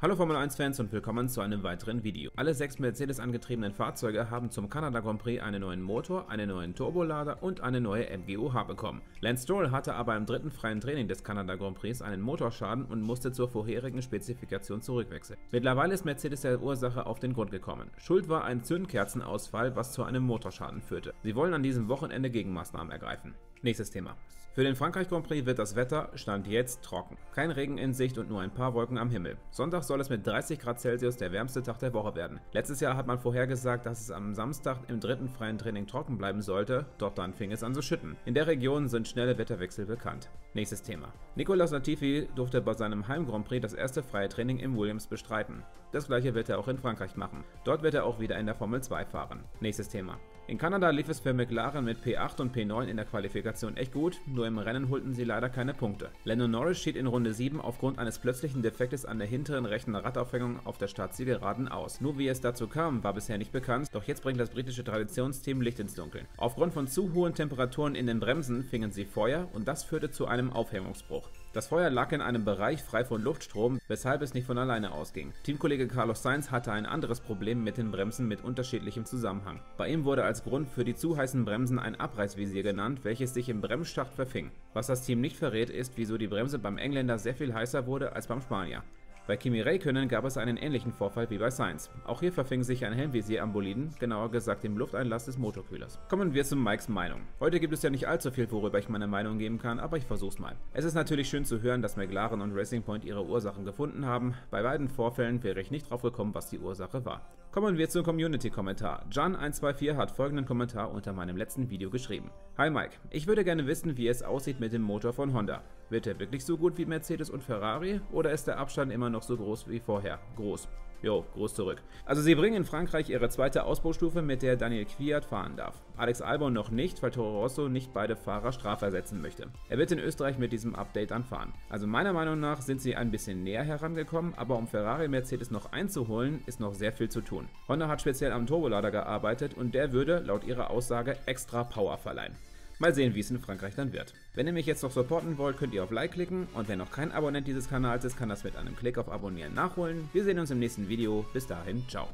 Hallo Formel 1 Fans und willkommen zu einem weiteren Video. Alle sechs Mercedes angetriebenen Fahrzeuge haben zum Kanada Grand Prix einen neuen Motor, einen neuen Turbolader und eine neue MGUH bekommen. Lance Stroll hatte aber im dritten freien Training des Kanada Grand Prix einen Motorschaden und musste zur vorherigen Spezifikation zurückwechseln. Mittlerweile ist Mercedes der Ursache auf den Grund gekommen. Schuld war ein Zündkerzenausfall, was zu einem Motorschaden führte. Sie wollen an diesem Wochenende Gegenmaßnahmen ergreifen. Nächstes Thema. Für den Frankreich Grand Prix wird das Wetter Stand jetzt trocken. Kein Regen in Sicht und nur ein paar Wolken am Himmel. Sonntag soll es mit 30 Grad Celsius der wärmste Tag der Woche werden. Letztes Jahr hat man vorhergesagt, dass es am Samstag im dritten freien Training trocken bleiben sollte, doch dann fing es an zu schütten. In der Region sind schnelle Wetterwechsel bekannt. Nächstes Thema. Nicolas Latifi durfte bei seinem Heim Grand Prix das erste freie Training im Williams bestreiten. Das gleiche wird er auch in Frankreich machen. Dort wird er auch wieder in der Formel 2 fahren. Nächstes Thema. In Kanada lief es für McLaren mit P8 und P9 in der Qualifikation echt gut, nur im Rennen holten sie leider keine Punkte. Lennon Norris schied in Runde 7 aufgrund eines plötzlichen Defektes an der hinteren rechten Radaufhängung auf der Startzielgeraden aus. Nur wie es dazu kam, war bisher nicht bekannt, doch jetzt bringt das britische Traditionsteam Licht ins Dunkeln. Aufgrund von zu hohen Temperaturen in den Bremsen fingen sie Feuer und das führte zu einem Aufhängungsbruch. Das Feuer lag in einem Bereich frei von Luftstrom, weshalb es nicht von alleine ausging. Teamkollege Carlos Sainz hatte ein anderes Problem mit den Bremsen mit unterschiedlichem Zusammenhang. Bei ihm wurde als Grund für die zu heißen Bremsen ein Abreißvisier genannt, welches sich im Bremsschacht verfing. Was das Team nicht verrät, ist, wieso die Bremse beim Engländer sehr viel heißer wurde als beim Spanier. Bei Kimi Räikkönen gab es einen ähnlichen Vorfall wie bei Sainz. Auch hier verfing sich ein Helmvisier am Boliden, genauer gesagt dem Lufteinlass des Motorkühlers. Kommen wir zu Mikes Meinung. Heute gibt es ja nicht allzu viel, worüber ich meine Meinung geben kann, aber ich versuch's mal. Es ist natürlich schön zu hören, dass McLaren und Racing Point ihre Ursachen gefunden haben. Bei beiden Vorfällen wäre ich nicht drauf gekommen, was die Ursache war. Kommen wir zum Community-Kommentar. John124 hat folgenden Kommentar unter meinem letzten Video geschrieben. Hi Mike, ich würde gerne wissen, wie es aussieht mit dem Motor von Honda. Wird er wirklich so gut wie Mercedes und Ferrari oder ist der Abstand immer noch so groß wie vorher? Groß. Jo, groß zurück. Also sie bringen in Frankreich ihre zweite Ausbaustufe, mit der Daniel Kwiat fahren darf. Alex Albon noch nicht, weil Toro Rosso nicht beide Fahrer strafversetzen möchte. Er wird in Österreich mit diesem Update anfahren. Also meiner Meinung nach sind sie ein bisschen näher herangekommen, aber um Ferrari Mercedes noch einzuholen, ist noch sehr viel zu tun. Honda hat speziell am Turbolader gearbeitet und der würde, laut ihrer Aussage, extra Power verleihen. Mal sehen, wie es in Frankreich dann wird. Wenn ihr mich jetzt noch supporten wollt, könnt ihr auf Like klicken und wer noch kein Abonnent dieses Kanals ist, kann das mit einem Klick auf Abonnieren nachholen. Wir sehen uns im nächsten Video. Bis dahin, ciao.